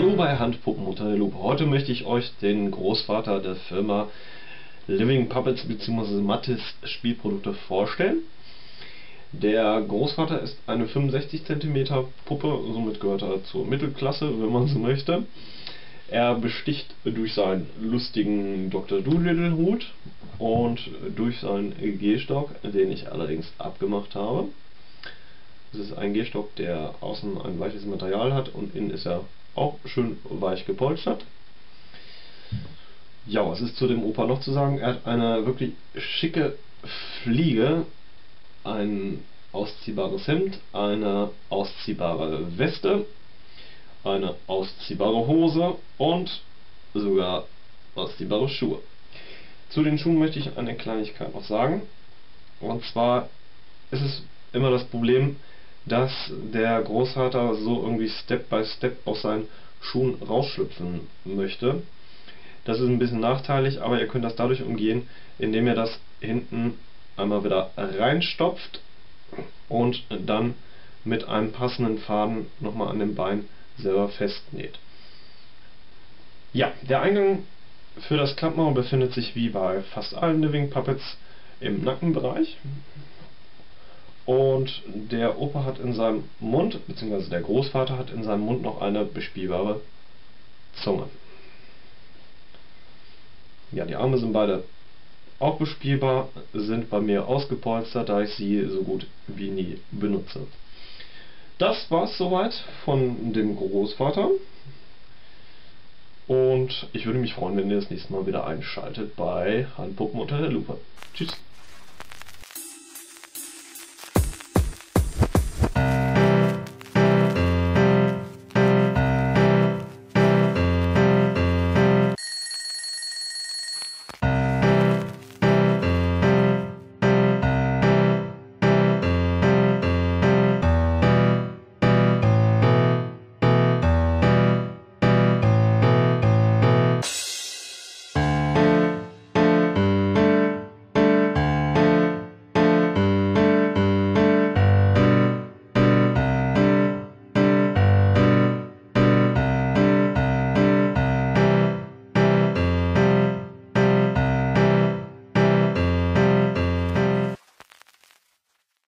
Hallo bei Handpuppen unter der Lupe. Heute möchte ich euch den Großvater der Firma Living Puppets bzw. Mattis Spielprodukte vorstellen. Der Großvater ist eine 65 cm Puppe, somit gehört er zur Mittelklasse, wenn man so möchte. Er besticht durch seinen lustigen Dr. Doolittle Hut und durch seinen Gehstock, den ich allerdings abgemacht habe. Es ist ein Gehstock, der außen ein weiches Material hat und innen ist er auch schön weich gepolstert. Ja, was ist zu dem Opa noch zu sagen? Er hat eine wirklich schicke Fliege, ein ausziehbares Hemd, eine ausziehbare Weste, eine ausziehbare Hose und sogar ausziehbare Schuhe. Zu den Schuhen möchte ich eine Kleinigkeit noch sagen. Und zwar ist es immer das Problem, dass der Großvater so irgendwie Step by Step aus seinen Schuhen rausschlüpfen möchte. Das ist ein bisschen nachteilig, aber ihr könnt das dadurch umgehen, indem ihr das hinten einmal wieder reinstopft und dann mit einem passenden Faden nochmal an dem Bein selber festnäht. Ja, der Eingang für das Klappmauer befindet sich wie bei fast allen Living Puppets im Nackenbereich. Und der Opa hat in seinem Mund, beziehungsweise der Großvater hat in seinem Mund noch eine bespielbare Zunge. Ja, die Arme sind beide auch bespielbar, sind bei mir ausgepolstert, da ich sie so gut wie nie benutze. Das war's soweit von dem Großvater. Und ich würde mich freuen, wenn ihr das nächste Mal wieder einschaltet bei Handpuppen unter der Lupe. Tschüss.